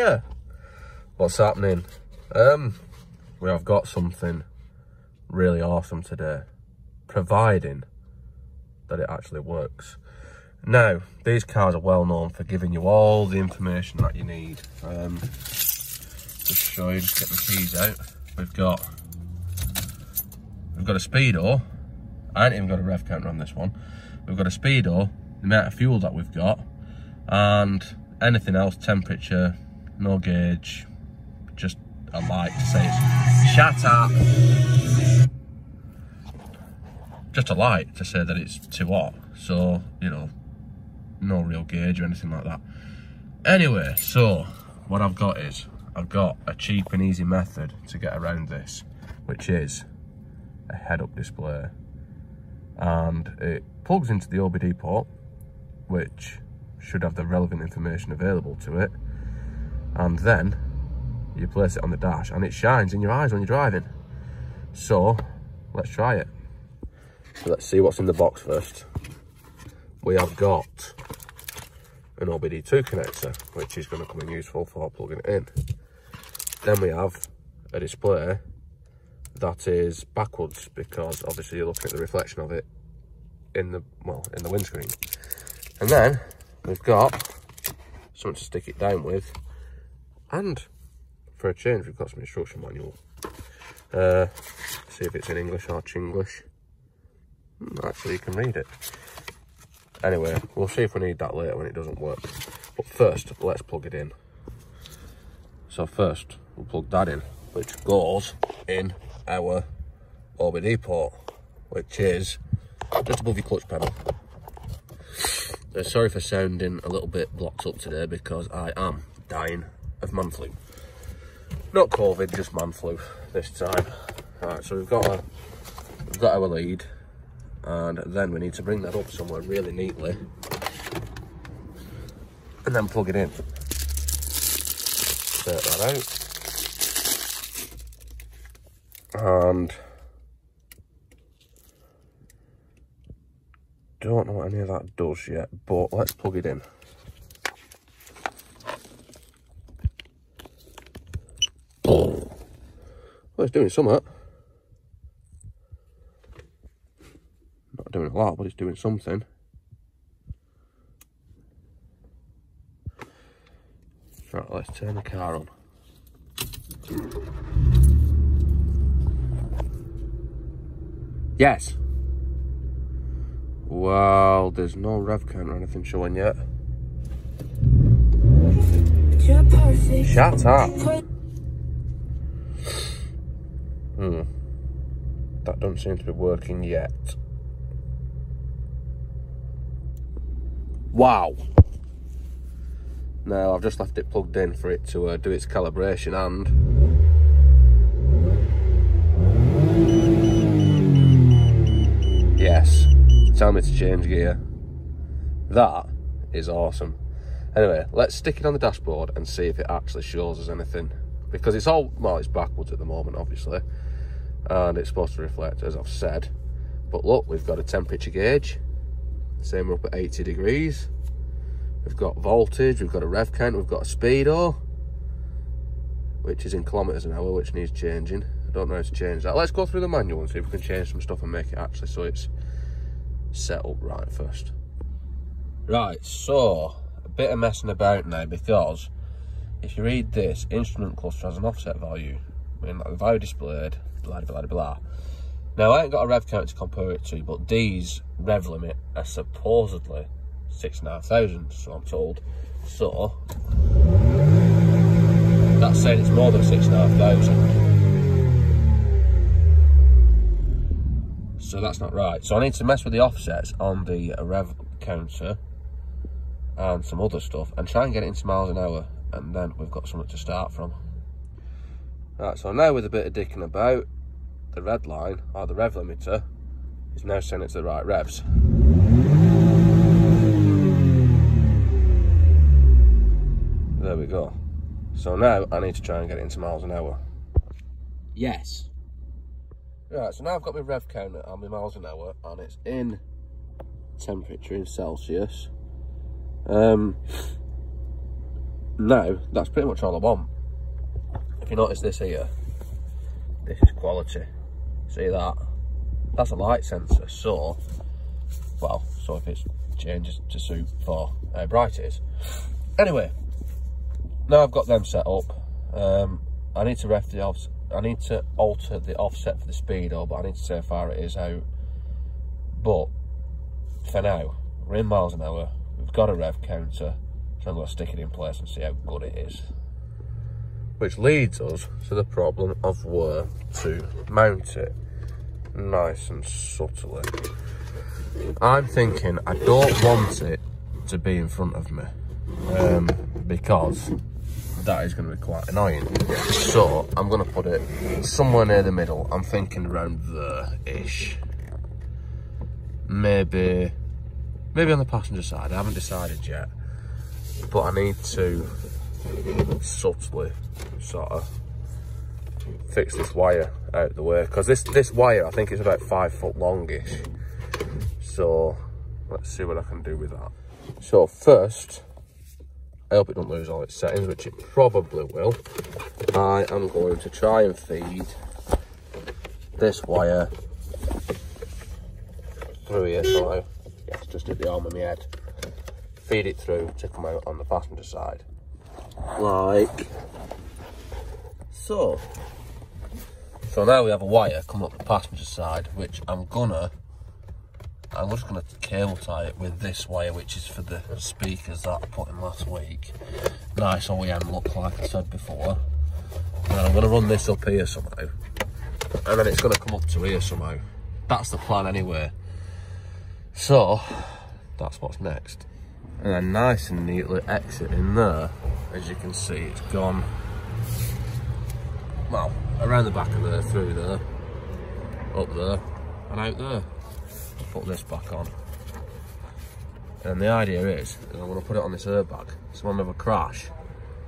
Hiya! What's happening? Um, we have got something really awesome today, providing that it actually works. Now, these cars are well known for giving you all the information that you need. Um, just show you, just get the keys out. We've got we've got a speedo. I ain't even got a rev counter on this one. We've got a speedo, the amount of fuel that we've got, and anything else, temperature, no gauge, just a light to say it's shut up. Just a light to say that it's too hot. So, you know, no real gauge or anything like that. Anyway, so what I've got is I've got a cheap and easy method to get around this, which is a head-up display. And it plugs into the OBD port, which should have the relevant information available to it. And then you place it on the dash and it shines in your eyes when you're driving. So let's try it. So let's see what's in the box first. We have got an OBD2 connector, which is going to come in useful for plugging it in. Then we have a display that is backwards because obviously you're looking at the reflection of it in the, well, in the windscreen. And then we've got something to stick it down with and for a change we've got some instruction manual. Uh, see if it's in English or Chinglish. Hmm, actually, you can read it. Anyway, we'll see if we need that later when it doesn't work. But first, let's plug it in. So first, we'll plug that in, which goes in our OBD port, which is just above your clutch pedal. Uh, sorry for sounding a little bit blocked up today because I am dying of man flu. Not COVID, just man flu this time. Alright, so we've got a, we've got our lead, and then we need to bring that up somewhere really neatly and then plug it in set that out and don't know what any of that does yet but let's plug it in it's doing something Not doing a lot, but it's doing something. Right, let's turn the car on. Yes. Well, there's no rev count or anything showing yet. Shut up. Hmm. That doesn't seem to be working yet. Wow. Now I've just left it plugged in for it to uh, do its calibration and yes, tell me to change gear. That is awesome. Anyway, let's stick it on the dashboard and see if it actually shows us anything. Because it's all, well, it's backwards at the moment, obviously. And it's supposed to reflect, as I've said. But look, we've got a temperature gauge same up at 80 degrees. We've got voltage, we've got a rev count, we've got a speedo, which is in kilometres an hour, which needs changing. I don't know how to change that. Let's go through the manual and see if we can change some stuff and make it actually so it's set up right first. Right, so a bit of messing about now because if you read this, instrument cluster has an offset value. Mean, like value displayed, blah, blah, blah, blah. Now, I ain't got a rev count to compare it to, but these rev limit are supposedly 6,500, so I'm told. So, that's saying it's more than 6,500. So that's not right. So I need to mess with the offsets on the rev counter and some other stuff and try and get it into miles an hour and then we've got something to start from. Right, so now with a bit of dicking about, the red line, or the rev limiter, is now saying it's the right revs. There we go. So now I need to try and get it into miles an hour. Yes. Right, so now I've got my rev counter on my miles an hour and it's in temperature in Celsius. Um, now, that's pretty much all I want. You notice this here, this is quality. See that? That's a light sensor, so, well, so if it changes to suit for how bright it is. Anyway, now I've got them set up, um, I need to ref the off I need to alter the offset for the speedo, but I need to see how far it is out. But for now, we're in miles an hour, we've got a rev counter, so I'm going to stick it in place and see how good it is. Which leads us to the problem of where to mount it nice and subtly. I'm thinking I don't want it to be in front of me um, because that is going to be quite annoying. So I'm going to put it somewhere near the middle. I'm thinking around there-ish. Maybe, maybe on the passenger side. I haven't decided yet. But I need to subtly sort of fix this wire out the way because this this wire I think is about five foot longish so let's see what I can do with that so first I hope it don't lose all its settings, which it probably will. I am going to try and feed this wire through here somehow. Yes, just at the arm of my head. Feed it through to come out on the passenger side. Like so. So now we have a wire come up the passenger side, which I'm gonna I'm just to cable tie it with this wire, which is for the speakers that I put in last week. Nice OEM look, like I said before. And I'm to run this up here somehow. And then it's to come up to here somehow. That's the plan anyway. So, that's what's next. And then nice and neatly exit in there. As you can see, it's gone, well, around the back of there, through there, up there, and out there put this back on. And the idea is, I'm going to put it on this airbag, so when I have a crash,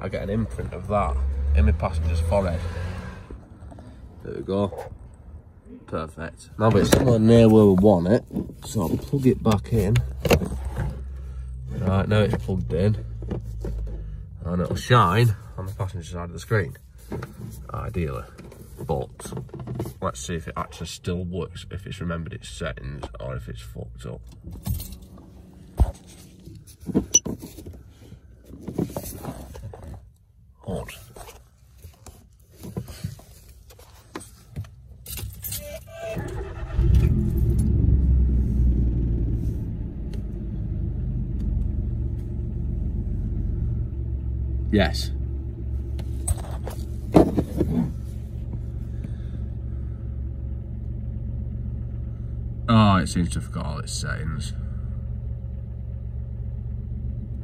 I get an imprint of that in my passenger's forehead. There we go. Perfect. Now it's somewhere near where we want it, so I'll plug it back in. Right, now it's plugged in. And it'll shine on the passenger side of the screen, ideally but let's see if it actually still works, if it's remembered its settings or if it's fucked up. Yes. Oh, it seems to have got all its settings.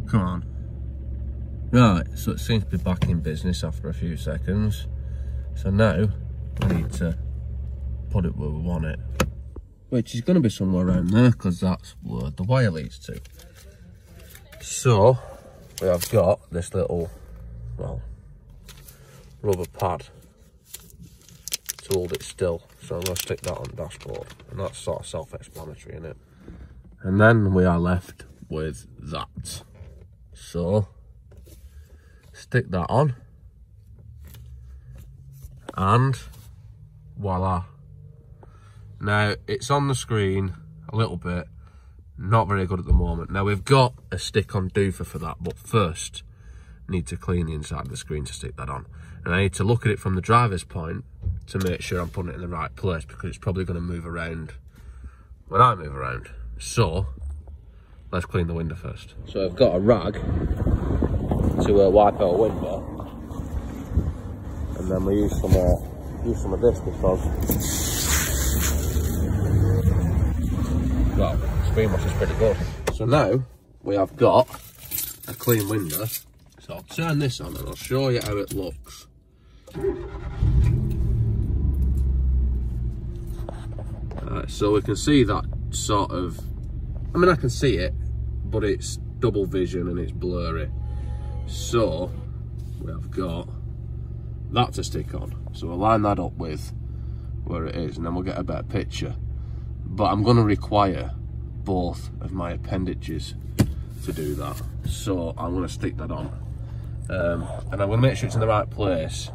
Come on. Right, so it seems to be back in business after a few seconds. So now, we need to put it where we want it. Which is going to be somewhere around there, because that's where the wire leads to. So, we have got this little, well, rubber pad to hold it still. So I'm going to stick that on dashboard. And that's sort of self-explanatory, in it? And then we are left with that. So, stick that on. And voila. Now, it's on the screen a little bit. Not very good at the moment. Now, we've got a stick-on doofer for that. But first, need to clean the inside of the screen to stick that on. And I need to look at it from the driver's point to make sure I'm putting it in the right place because it's probably going to move around when I move around. So, let's clean the window first. So I've got a rag to uh, wipe out a window. And then we use some, uh, use some of this because, well, screen wash is pretty good. So now, we have got a clean window. So I'll turn this on and I'll show you how it looks. Uh, so we can see that sort of, I mean I can see it, but it's double vision and it's blurry. So we have got that to stick on. So we'll line that up with where it is and then we'll get a better picture. But I'm going to require both of my appendages to do that. So I'm going to stick that on Um, and I'm going to make sure it's in the right place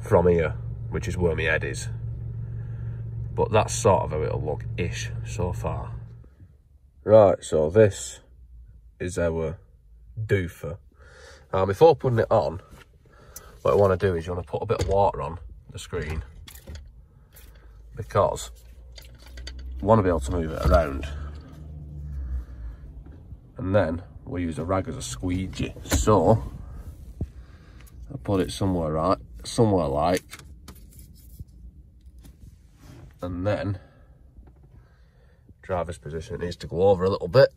from here, which is where my head is. But that's sort of how it'll look-ish so far. Right, so this is our doofer. Now, before putting it on, what I want to do is you want to put a bit of water on the screen because you want to be able to move it around. And then we'll use a rag as a squeegee. So, I put it somewhere right, somewhere like, and then driver's position it needs to go over a little bit.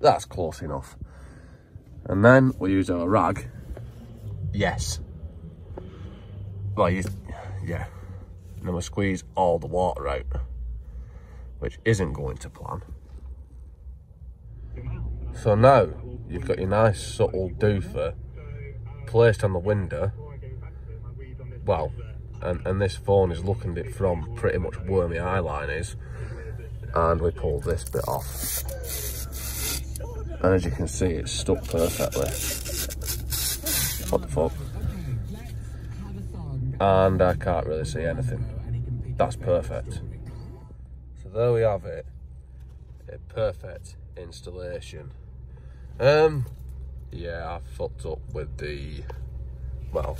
That's close enough. And then we use our rag. Yes. Well, you, yeah. And then we squeeze all the water out, which isn't going to plan. So now you've got your nice subtle doofer placed on the window. Well, and, and this phone is looking at it from pretty much where my eye line is. And we pull this bit off. And as you can see, it's stuck perfectly. What the fuck? And I can't really see anything. That's perfect. So there we have it. A perfect installation. Um, yeah, I fucked up with the, well,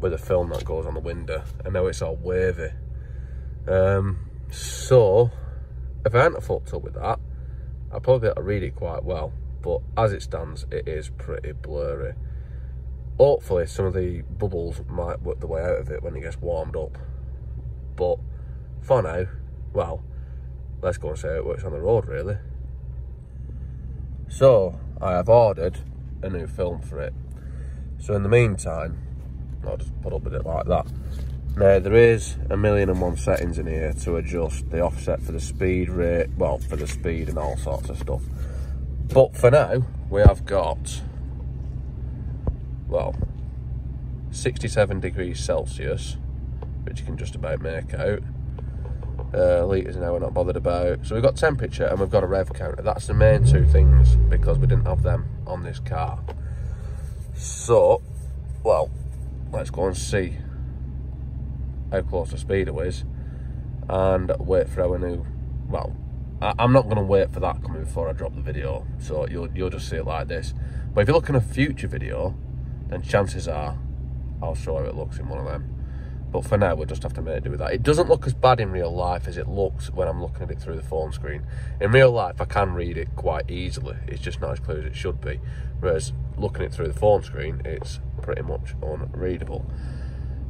with the film that goes on the window. I know it's all wavy. Um, so, if I hadn't fucked up with that, I'd probably be able to read it quite well. But as it stands, it is pretty blurry. Hopefully, some of the bubbles might work the way out of it when it gets warmed up. But for now, well, let's go and see how it works on the road, really. So, I have ordered a new film for it. So in the meantime, I'll just put up with it like that. Now there is a million and one settings in here to adjust the offset for the speed rate, well for the speed and all sorts of stuff. But for now, we have got, well, 67 degrees Celsius, which you can just about make out. Uh, litres an hour, we're not bothered about. So we've got temperature and we've got a rev counter. That's the main two things because we didn't have them on this car. So, well, let's go and see how close the speedo is and wait for our new well I, am not going to wait for that coming before I drop the video so you'll, you'll just see it like this but if you're looking at a future video then chances are I'll show how it looks in one of them but for now we'll just have to make do with that it doesn't look as bad in real life as it looks when I'm looking at it through the phone screen in real life I can read it quite easily it's just not as clear as it should be whereas looking at it through the phone screen it's pretty much unreadable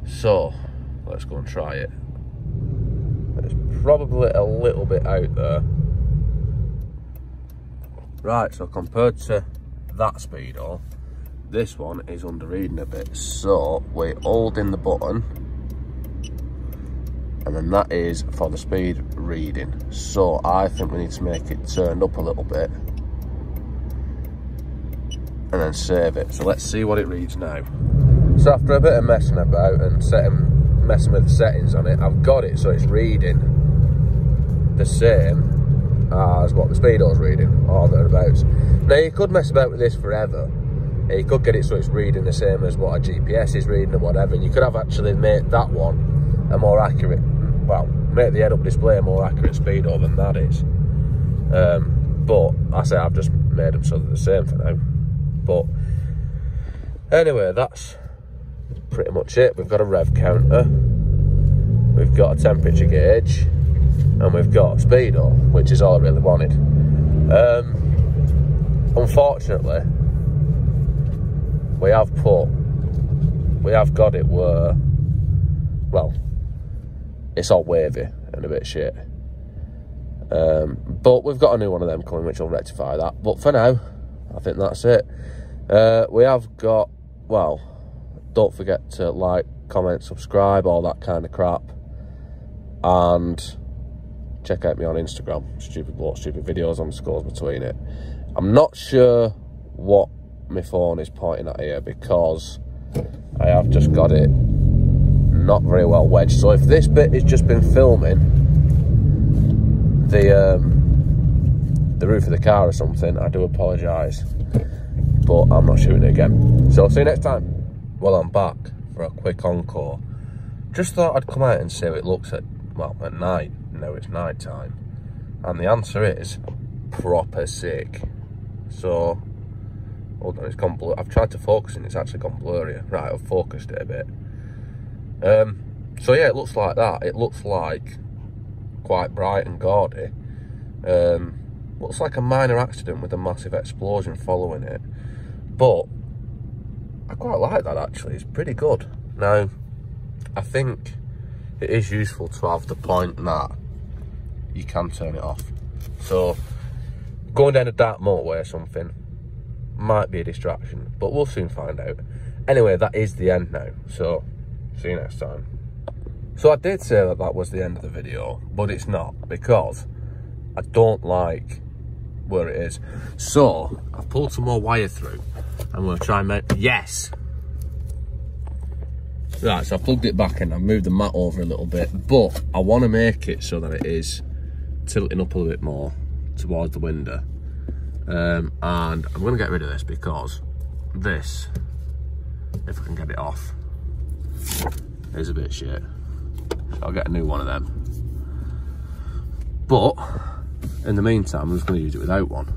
so let's go and try it. It's probably a little bit out there. Right, so compared to that speedo, this one is under reading a bit. So we're holding the button and then that is for the speed reading. So I think we need to make it turned up a little bit and then save it. So let's see what it reads now. So after a bit of messing about and setting messing with the settings on it, I've got it so it's reading the same as what the speedo's reading, or thereabouts. Now you could mess about with this forever. You could get it so it's reading the same as what a GPS is reading or whatever, and you could have actually made that one a more accurate, well, make the head-up display more accurate speedo than that is. Um, but I say I've just made them so they're the same for now. But anyway, that's pretty much it. We've got a rev counter, we've got a temperature gauge, and we've got speedo, which is all I really wanted. Um, unfortunately, we have put, we have got it where, well, it's all wavy and a bit shit. Um, but we've got a new one of them coming, which will rectify that. But for now, I think that's it. Uh, we have got, well, don't forget to like, comment, subscribe, all that kind of crap. And check out me on Instagram, stupid bloke, stupid videos on scores between it. I'm not sure what my phone is pointing at here because I have just got it not very well wedged. So if this bit has just been filming the um, the roof of the car or something, I do apologise. But I'm not shooting it again. So I'll see you next time. Well, I'm back for a quick encore. Just thought I'd come out and see how it looks at, well, at night. No, it's night time. And the answer is proper sick. So, hold on, it's gone blur. I've tried to focus and it's actually gone blurry. Right, I've focused it a bit. Um, so yeah, it looks like that. It looks like quite bright and gaudy. Um, looks like a minor accident with a massive explosion following it. But I quite like that actually. It's pretty good. Now, I think it is useful to have the point that you can turn it off. So going down a dark motorway or something might be a distraction, but we'll soon find out. Anyway, that is the end now. So see you next time. So I did say that that was the end of the video, but it's not because I don't like where it is. So I've pulled some more wire through. I'm gonna try and make, yes. Right, so I plugged it back in, I've moved the mat over a little bit, but I wanna make it so that it is tilting up a little bit more towards the window. Um, and I'm gonna get rid of this because this, if I can get it off, is a bit shit. I'll get a new one of them. But in the meantime, I'm just gonna use it without one.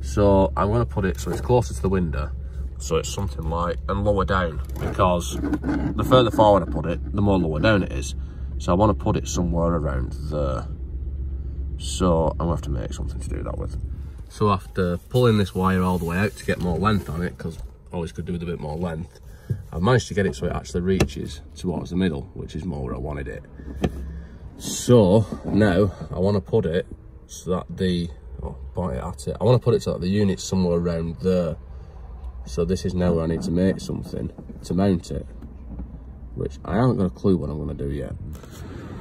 So I'm gonna put it so it's closer to the window. So it's something like, and lower down because the further forward I put it, the more lower down it is. So I wanna put it somewhere around there. So I'm gonna have to make something to do that with. So after pulling this wire all the way out to get more length on it, because always could do with a bit more length, I've managed to get it so it actually reaches towards the middle, which is more where I wanted it. So now I want to put it so that the, oh, point it at it. I want to put it so that the unit's somewhere around there. So this is now where I need to make something to mount it, which I haven't got a clue what I'm going to do yet.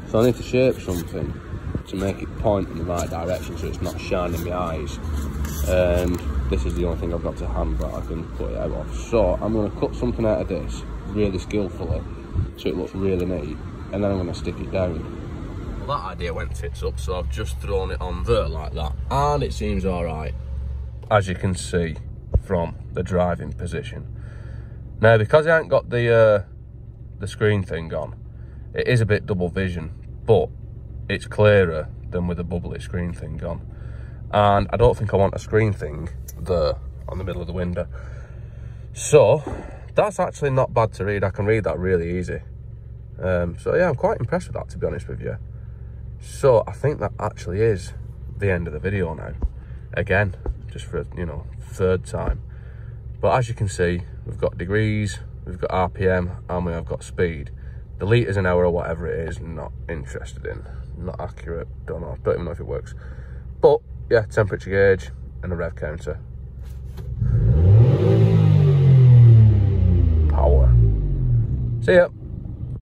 So I need to shape something to make it point in the right direction so it's not shining my eyes. And this is the only thing I've got to hand that I can put it out of. So I'm going to cut something out of this really skillfully so it looks really neat and then I'm going to stick it down. Well that idea went tits up so I've just thrown it on there like that and it seems alright. As you can see from the driving position. Now because I haven't got the uh, the screen thing on, it is a bit double vision but it's clearer than with the bubbly screen thing on. And I don't think I want a screen thing there on the middle of the window. So that's actually not bad to read. I can read that really easy. Um, so yeah, I'm quite impressed with that to be honest with you. So I think that actually is the end of the video now. Again, just for, you know, third time. But as you can see, we've got degrees, we've got RPM, and we have got speed. The litres an hour or whatever it is, not interested in. Not accurate, don't know, don't even know if it works. But yeah, temperature gauge and a rev counter. Power. See ya.